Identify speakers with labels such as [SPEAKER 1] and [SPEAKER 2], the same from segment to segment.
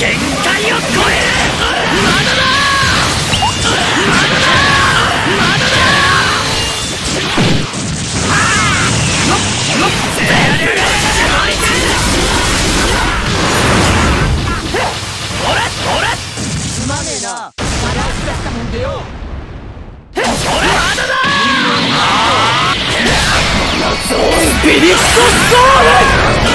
[SPEAKER 1] 限界を超えるまだだまだだまだ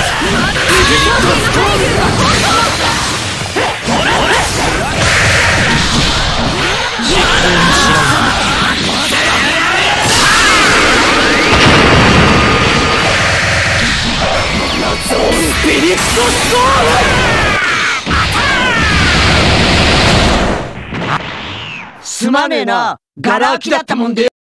[SPEAKER 2] すまねえな。ガラ空きだったもんで。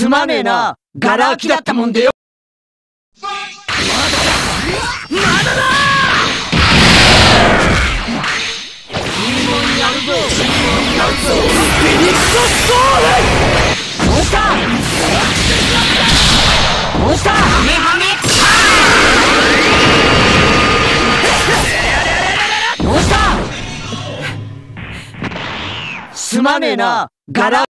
[SPEAKER 2] すまねえな。ガラ空きだったもんでよ。
[SPEAKER 1] まだだ
[SPEAKER 2] ビリットストールモンスターモンスターモンスターすまねえなガラ